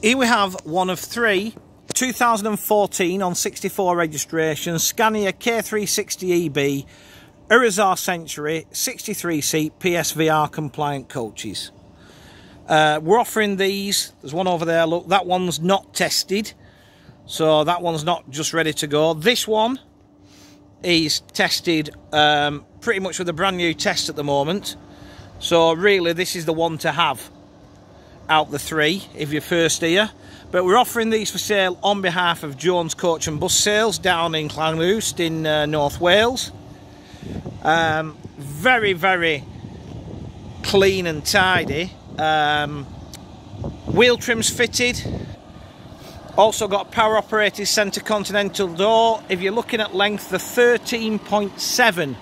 Here we have one of three 2014 on 64 registration Scania K360EB Irizar Century 63 seat PSVR compliant coaches. Uh, we're offering these. There's one over there. Look, that one's not tested. So that one's not just ready to go. This one is tested um, pretty much with a brand new test at the moment. So really, this is the one to have out the three if you're first here. But we're offering these for sale on behalf of Jones Coach and Bus Sales down in Llanrwst in uh, North Wales. Um, very, very clean and tidy. Um, wheel trims fitted. Also got power operated centre continental door. If you're looking at length, they're 13.7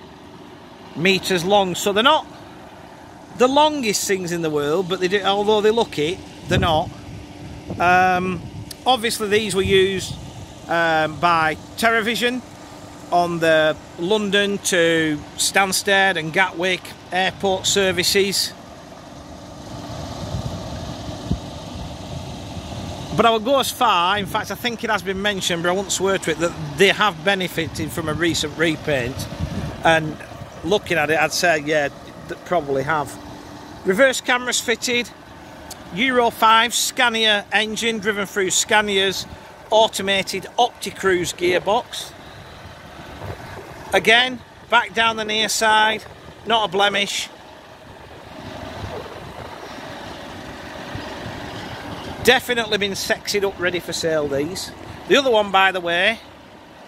metres long. So they're not the longest things in the world, but they do, although they look it, they're not. Um, obviously, these were used um, by Terravision on the London to Stansted and Gatwick airport services. But I would go as far, in fact I think it has been mentioned, but I won't swear to it, that they have benefited from a recent repaint. And looking at it, I'd say, yeah, they probably have. Reverse cameras fitted, Euro 5 Scania engine driven through Scania's automated OptiCruise gearbox. Again, back down the near side, not a blemish. Definitely been sexied up, ready for sale, these. The other one, by the way,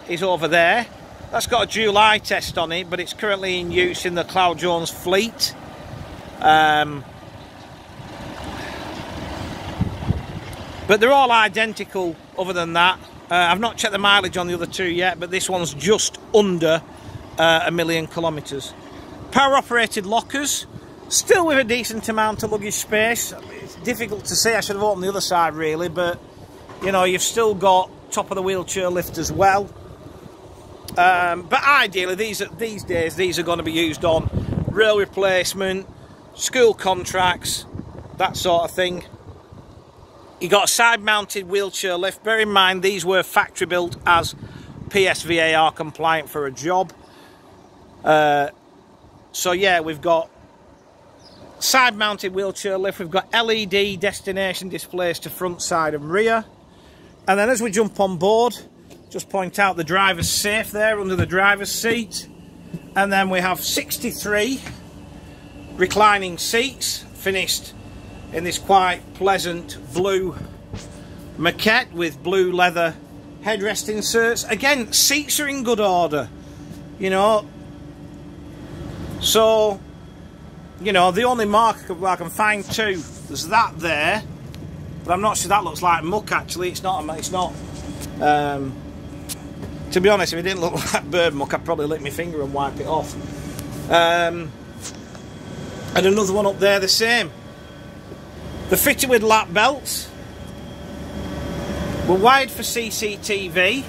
is over there. That's got a July test on it, but it's currently in use in the Llew Jones fleet. Um, but they're all identical other than that. Uh, I've not checked the mileage on the other two yet, but this one's just under uh, a million kilometres. Power operated lockers, still with a decent amount of luggage space It's difficult to see. I should have opened the other side really, but you know, you've still got top of the wheelchair lift as well. Um, but ideally, these these days these are going to be used on rail replacement, school contracts, that sort of thing. You got a side-mounted wheelchair lift. Bear in mind these were factory built as PSVAR compliant for a job. Uh, so yeah, we've got Side mounted wheelchair lift, we've got LED destination displays to front, side and rear. And then as we jump on board, just point out the driver's safe there under the driver's seat. And then we have 63 reclining seats, finished in this quite pleasant blue moquette with blue leather headrest inserts. Again, seats are in good order, you know. So you know, the only mark I can find two, there's that there, but I'm not sure that looks like muck actually. It's not, it's not. Um, to be honest, if it didn't look like bird muck, I'd probably lick my finger and wipe it off. Um, and another one up there, the same. They're fitted with lap belts. We're wired for CCTV.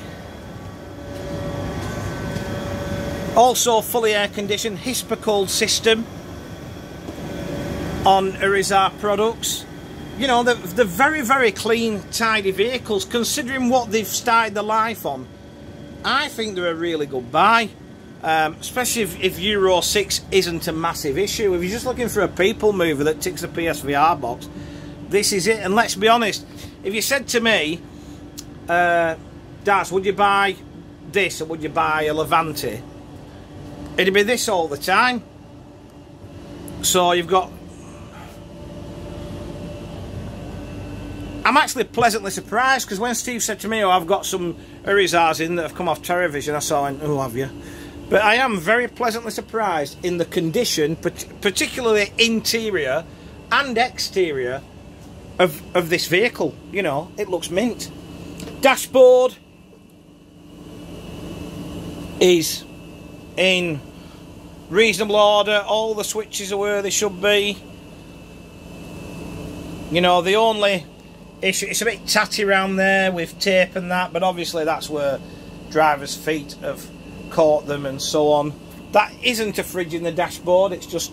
Also fully air conditioned Hispacold system on Irizar products. You know, they're, they're very, very clean, tidy vehicles. Considering what they've started their life on, I think they're a really good buy. Um, especially if, if, Euro 6 isn't a massive issue. If you're just looking for a people mover that ticks the PSVR box, this is it. And let's be honest, if you said to me, uh, would you buy this or would you buy a Levante? It'd be this all the time. So you've got I'm actually pleasantly surprised because when Steve said to me, oh, I've got some Irizars in that have come off Terravision, I saw, and, oh, have you? But I am very pleasantly surprised in the condition, particularly interior and exterior of, of this vehicle. You know, it looks mint. Dashboard is in reasonable order. All the switches are where they should be. You know, the only issue, it's a bit tatty around there with tape and that, but obviously that's where drivers' feet have caught them and so on. That isn't a fridge in the dashboard, it's just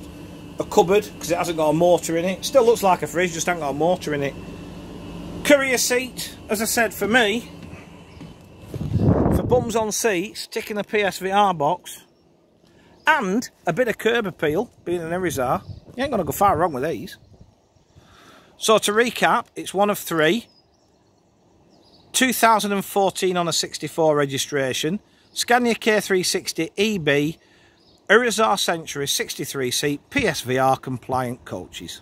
a cupboard because it hasn't got a motor in it. Still looks like a fridge, just hasn't got a motor in it. Courier seat, as I said, for me, for bums on seats, ticking the PSVR box, and a bit of curb appeal, being an Irizar. You ain't going to go far wrong with these. So to recap, it's one of three. 2014 on a 64 registration. Scania K360 EB. Irizar Century 63 seat PSVR compliant coaches.